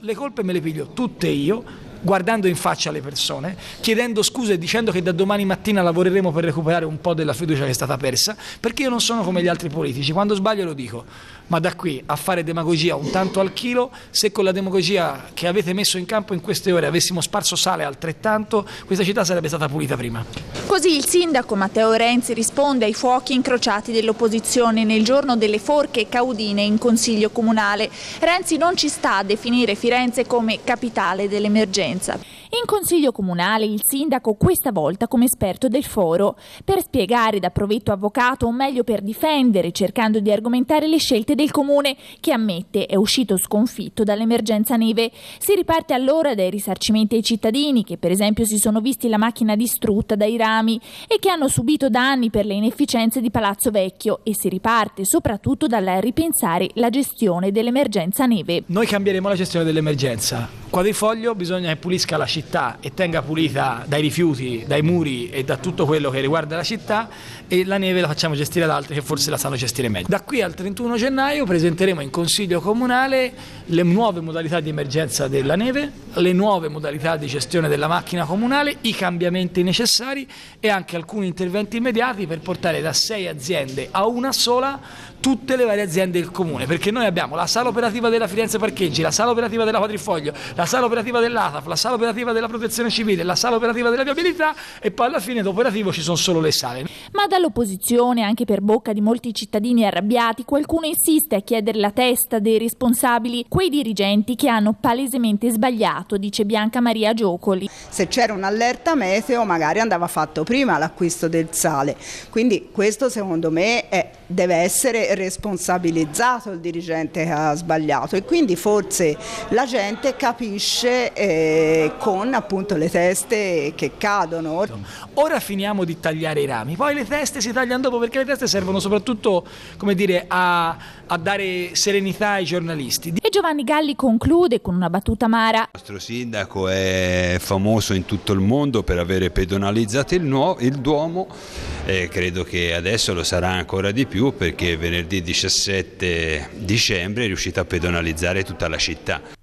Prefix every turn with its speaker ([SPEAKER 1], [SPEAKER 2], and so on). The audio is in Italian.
[SPEAKER 1] le colpe me le piglio tutte io guardando in faccia le persone, chiedendo scuse e dicendo che da domani mattina lavoreremo per recuperare un po' della fiducia che è stata persa, perché io non sono come gli altri politici, quando sbaglio lo dico, ma da qui a fare demagogia un tanto al chilo, se con la demagogia che avete messo in campo in queste ore avessimo sparso sale altrettanto, questa città sarebbe stata pulita prima.
[SPEAKER 2] Così il sindaco Matteo Renzi risponde ai fuochi incrociati dell'opposizione nel giorno delle forche caudine in Consiglio Comunale. Renzi non ci sta a definire Firenze come capitale dell'emergenza. In Consiglio Comunale il sindaco questa volta come esperto del foro per spiegare da provetto avvocato o meglio per difendere cercando di argomentare le scelte del comune che ammette è uscito sconfitto dall'emergenza neve. Si riparte allora dai risarcimenti ai cittadini che per esempio si sono visti la macchina distrutta dai rami e che hanno subito danni per le inefficienze di Palazzo Vecchio e si riparte soprattutto dal ripensare la gestione dell'emergenza neve.
[SPEAKER 1] Noi cambieremo la gestione dell'emergenza. Quadrifoglio bisogna che pulisca la città e tenga pulita dai rifiuti, dai muri e da tutto quello che riguarda la città e la neve la facciamo gestire ad altri che forse la sanno gestire meglio. Da qui al 31 gennaio presenteremo in Consiglio Comunale le nuove modalità di emergenza della neve, le nuove modalità di gestione della macchina comunale, i cambiamenti necessari e anche alcuni interventi immediati per portare da sei aziende a una sola tutte le varie aziende del comune, perché noi abbiamo la sala operativa della Firenze Parcheggi, la sala operativa della Quadrifoglio, la sala operativa dell'ATAF, la sala operativa della Protezione Civile, la sala operativa della viabilità e poi alla fine d'operativo ci sono solo le sale.
[SPEAKER 2] Ma dall'opposizione, anche per bocca di molti cittadini arrabbiati, qualcuno insiste a chiedere la testa dei responsabili, quei dirigenti che hanno palesemente sbagliato, dice Bianca Maria Giocoli.
[SPEAKER 3] Se c'era un'allerta meteo magari andava fatto prima l'acquisto del sale, quindi questo secondo me è, deve essere responsabilizzato il dirigente che ha sbagliato e quindi forse la gente capisce eh, con appunto le teste che cadono.
[SPEAKER 1] Ora finiamo di tagliare i rami, poi le teste si tagliano dopo perché le teste servono soprattutto dire, a, a dare serenità ai giornalisti.
[SPEAKER 2] Giovanni Galli conclude con una battuta amara.
[SPEAKER 4] Il nostro sindaco è famoso in tutto il mondo per avere pedonalizzato il, il Duomo e credo che adesso lo sarà ancora di più perché venerdì 17 dicembre è riuscito a pedonalizzare tutta la città.